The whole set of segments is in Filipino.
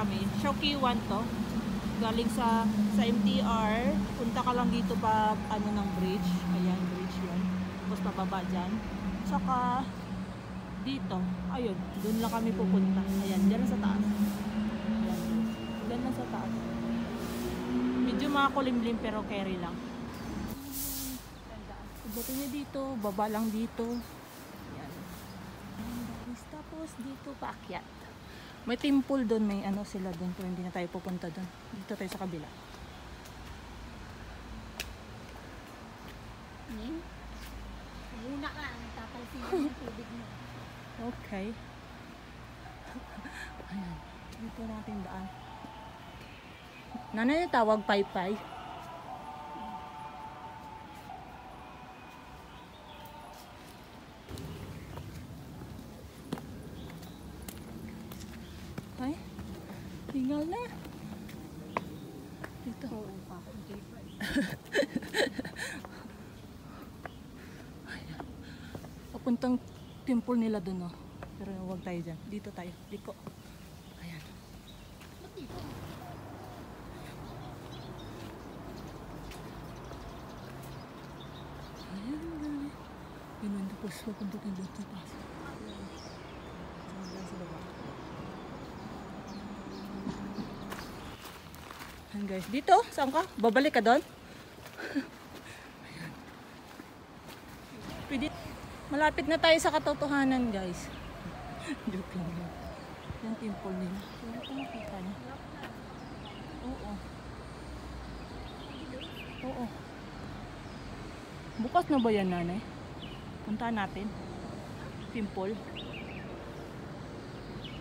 kami. Shokiwan to. Galing sa sa MTR. Punta ka lang dito pa ano ng bridge. Ayan, bridge yun. Tapos pababa dyan. Tsaka dito. Ayun, doon lang kami pupunta. Ayan, dyan lang sa taas. Ayan, dyan lang sa taas. Medyo makulimlim pero carry lang. Ibato niya dito, baba lang dito. Ayan. Ayan guys, tapos dito paakyat. May temple doon, may ano sila doon pero hindi na tayo pupunta doon. Dito tayo sa kabila. Ning? Muna ka, tatalsigan yung tubig mo. Okay. Ayan. Dito natin daan. Nanay tawag paypay. Ay, tinggal na. Dito. Oo pa. Papuntang temple nila doon, no? Pero huwag tayo dyan. Dito tayo. Liko. Ayan. Ba't dito? Ayan, dali. Ganun, tapos papunta tayo doon sa taas. Hanggang sa baba. Ayan guys, dito, saan ka? Babalik ka doon? Pwede, malapit na tayo sa katotohanan guys. Joke lang yun. Yung temple nila. Wala ko makita niya. Oo. Oo. Bukas na ba yan, nanay? Puntahan natin. Temple.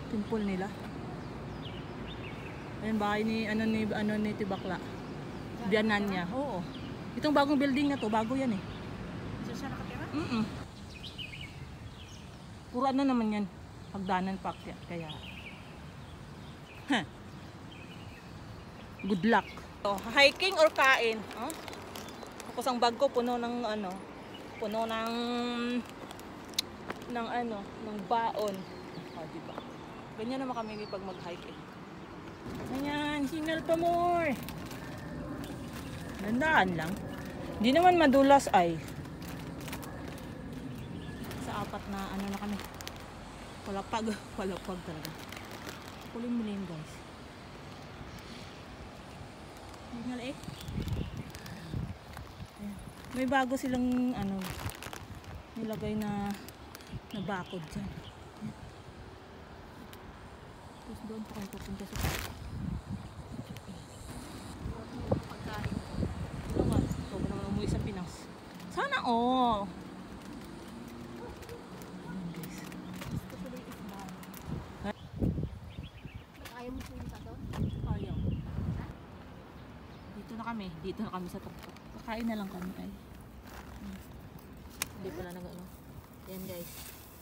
Temple nila. Ayan, bahay ni, ano ni, ano ni Tibakla. Biyanan niya. Oo. Itong bagong building na to, bago yan eh. Diyan siya nakatira? Mm Puro ano naman yan. Pagdanan pa kaya. kaya. Huh. Good luck. Oh, hiking or kain? Huh? Tapos ang bag ko puno ng ano, puno ng ng ano, ng baon. Oh, di ba? Ganyan naman kami pag mag-hike eh. Ganyan, hingal pa more. Dandaan lang. Hindi naman madulas ay sa apat na ano na kami. Palapag, palapag talaga. Kulim-mulim guys. Hingal eh. Ayan. May bago silang ano nilagay na na bakod dyan. Ayan. Tapos doon pa kayo pupunta sa Pagkain. Ano nga? Ikaw ba naman umuwi sa Pinas? Sana all! Ayan guys. Gusto ko yung isda. Ha? Ba't ayaw mo pumunta doon? Ayaw. Dito na kami. Dito na kami sa tuktok. Kakain na lang kami ay. Hindi pala nag ano. Yan guys.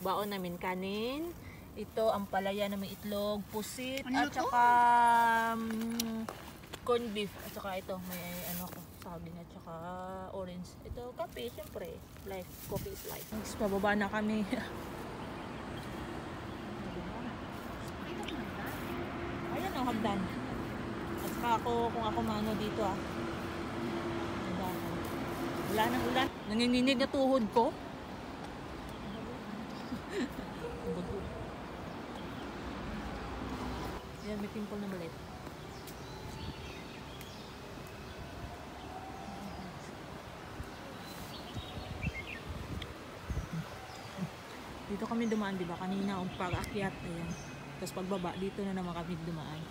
Baon namin kanin. Ito ang palaya na may itlog, pusit, Ano at saka um, corn beef. At saka ito, may ano ko, saging at saka orange. Ito, kape, syempre. Life, coffee is life. Next, pababa na kami. Ayan ang hagdan. At saka ako, kung ako mano dito ah. Wala nang ulan. Nanginginig na tuhod ko. Ayan, may pimple na maliit. Dito kami dumaan, di ba? Kanina ang pag-akyat, ayan. Tapos pagbaba, dito na naman kami dumaan.